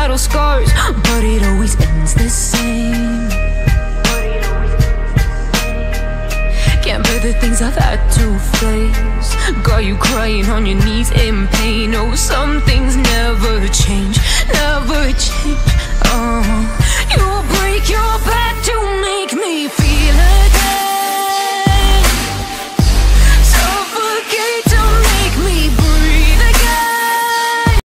battle scars, but it always ends the same. Can't bear the things I've had to face. Got you crying on your knees in pain.